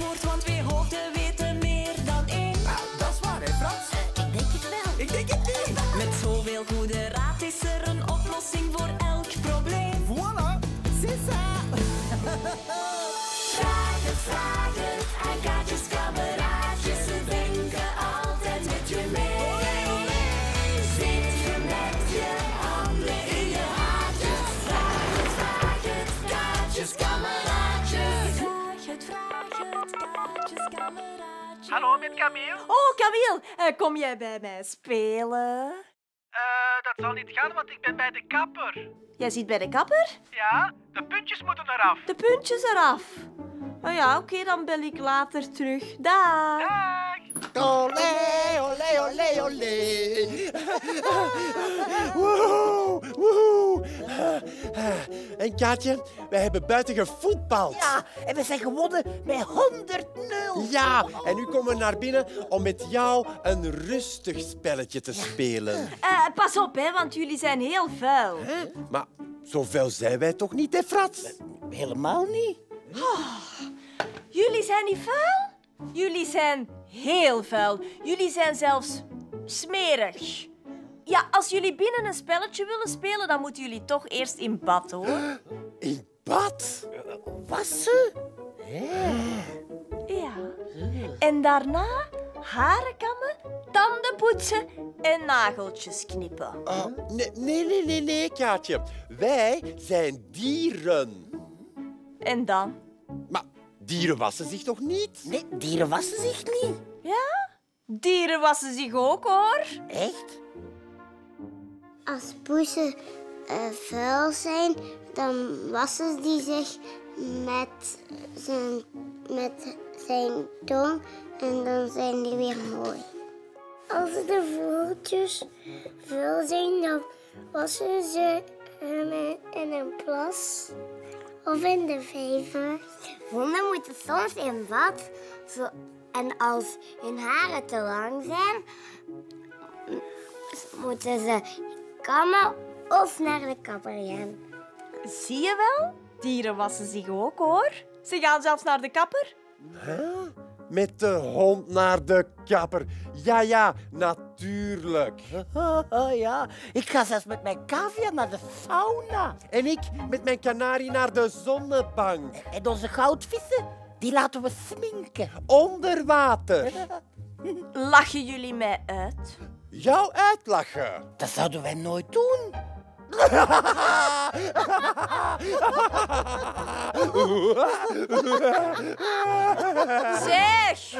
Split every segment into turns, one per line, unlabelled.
antwoord, want twee hoofden weten
Camille?
Oh, Camille, eh, kom jij bij mij spelen?
Eh, dat zal niet gaan, want ik ben bij de kapper.
Jij zit bij de kapper?
Ja, de puntjes moeten eraf.
De puntjes eraf. Oh ja, oké, dan bel ik later terug. Dag.
Dag!
Olé, olé, olé, olé. Woehoe, woehoe. En Kaatje, wij hebben buiten gevoetbald.
Ja, en we zijn gewonnen met 100-0.
Ja, en nu komen we naar binnen om met jou een rustig spelletje te spelen.
Eh, pas op, hè, want jullie zijn heel vuil.
Hè? Maar zoveel zijn wij toch niet, hè, Frans?
Helemaal niet.
Jullie zijn niet vuil? Jullie zijn heel vuil. Jullie zijn zelfs smerig. Ja, als jullie binnen een spelletje willen spelen, dan moeten jullie toch eerst in bad, hoor.
In bad?
Wassen?
Ja. En daarna haren kammen, tanden poetsen en nageltjes knippen.
Oh, nee, nee, nee, nee, nee, Kaatje. Wij zijn dieren.
En dan?
Maar dieren wassen zich toch niet?
Nee, dieren wassen zich niet.
Ja? Dieren wassen zich ook, hoor.
Echt?
Als poezen eh, vuil zijn, dan wassen die zich met zijn, met zijn tong en dan zijn die weer mooi. Als de vogeltjes vuil zijn, dan wassen ze hem in een plas of in de vijver. Honden moeten soms in bad. En als hun haren te lang zijn, moeten ze kammen of naar de kapper gaan.
Zie je wel? Dieren wassen zich ook, hoor. Ze gaan zelfs naar de kapper.
Met de hond naar de kapper. Ja, ja, natuurlijk.
Ja, ik ga zelfs met mijn cavia naar de sauna.
En ik met mijn kanarie naar de zonnebank.
En onze goudvissen, die laten we sminken.
Onder water.
Lachen jullie mij uit?
Jou uitlachen.
Dat zouden wij nooit doen.
Zeg!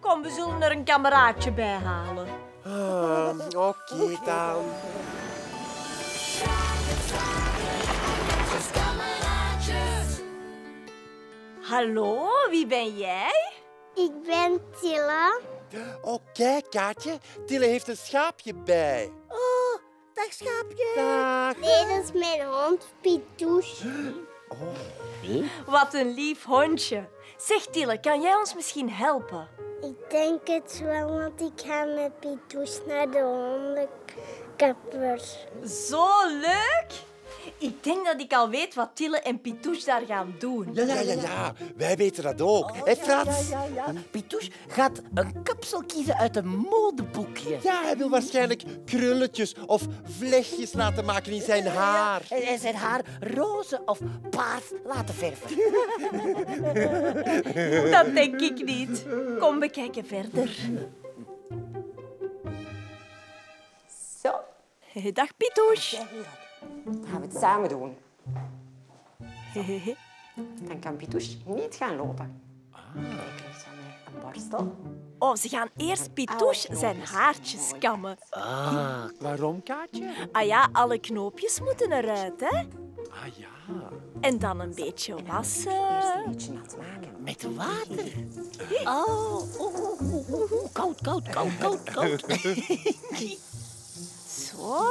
Kom, we zullen er een kameraadje bij halen.
Ah, Oké dan.
Hallo, wie ben jij?
Ik ben Tilla.
Oh, kijk, Kaatje. Tille heeft een schaapje bij.
Oh, dag schaapje.
Dag.
Nee, dat is mijn hond, Pitouche.
Wat een lief hondje. Zeg, Tille, kan jij ons misschien helpen?
Ik denk het wel, want ik ga met Pitouche naar de hondenkapper.
Zo leuk! Ik denk dat ik al weet wat Tille en Pitouche daar gaan doen.
Ja, ja, ja, ja. Wij weten dat ook. Hé, Frans?
Ja, ja, ja. Pitouche gaat een kapsel kiezen uit een modeboekje.
Ja, hij wil waarschijnlijk krulletjes of vlechtjes laten maken in zijn haar.
En, en zijn haar roze of paars laten verven.
Dat denk ik niet. Kom, we kijken verder.
Zo,
Dag, Pitouche.
Dan gaan we het samen doen. Dan kan Pitouche niet gaan lopen. Hij krijgt van mij een borstel.
Oh, ze gaan eerst Pitouche zijn haartjes kammen.
Waarom, Kaatje?
Ah ja, alle knoopjes moeten eruit, hè?
Ah ja.
En dan een beetje
Eerst
wassen.
een beetje nat maken.
Met water. Oh, oh, oh, oh, oh, oh. koud, koud, koud, koud, koud.
Zo.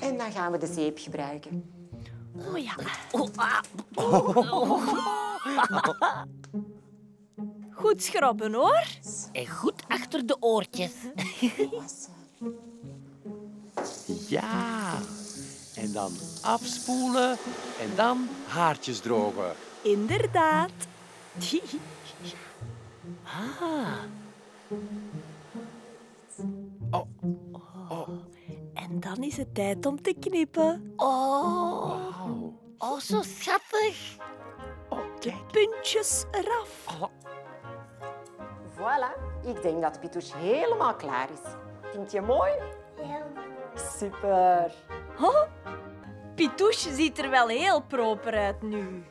En dan gaan we de zeep gebruiken.
Oh ja.
Oh, ah.
Goed schrobben, hoor.
En goed achter de oortjes.
Ja. En dan afspoelen en dan haartjes drogen.
Inderdaad. ah. Dan is het tijd om te knippen. Oh,
wauw.
Oh, zo schattig.
de puntjes eraf.
Voilà, ik denk dat Pitoes helemaal klaar is. Vind je mooi?
Heel
Super.
Oh, Pitouche ziet er wel heel proper uit nu.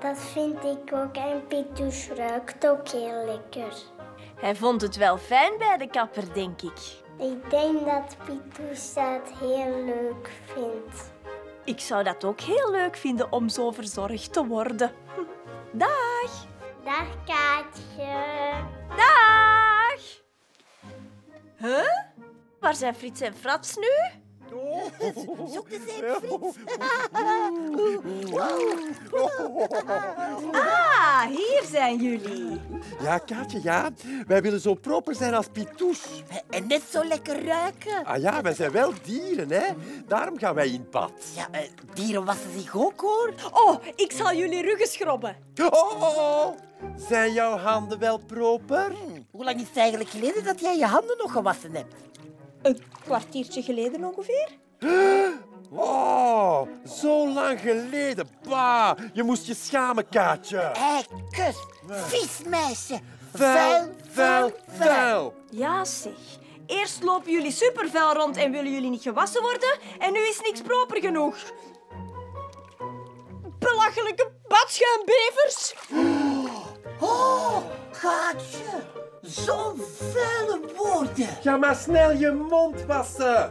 Dat vind ik ook. En Pitoes ruikt ook heel lekker.
Hij vond het wel fijn bij de kapper, denk ik.
Ik denk dat Pitoes dat heel leuk vindt.
Ik zou dat ook heel leuk vinden om zo verzorgd te worden. Dag!
Dag Kaatje.
Dag! Huh? Waar zijn Frits en Frats nu?
Zoek eens even, Frits.
Ah, hier zijn jullie.
Ja, Kaatje, ja. Wij willen zo proper zijn als Pitoes.
En net zo lekker ruiken.
Ah ja, wij zijn wel dieren, hè. Daarom gaan wij in bad.
Ja, eh, dieren wassen zich ook, hoor.
Oh, ik zal jullie ruggen schrobben.
Oh, oh, oh. Zijn jouw handen wel proper?
Hm, Hoe lang is het eigenlijk geleden dat jij je handen nog gewassen hebt?
Een kwartiertje geleden ongeveer.
Oh, zo lang geleden. Bah, je moest je schamen, Kaatje.
Eikus, vies meisje.
Vuil, vuil, vuil.
Ja, zeg. Eerst lopen jullie supervuil rond en willen jullie niet gewassen worden. En nu is niks proper genoeg. Belachelijke badschuimbevers.
Oh, Gaatje. Zo'n vuile woorden.
Ga maar snel je mond wassen.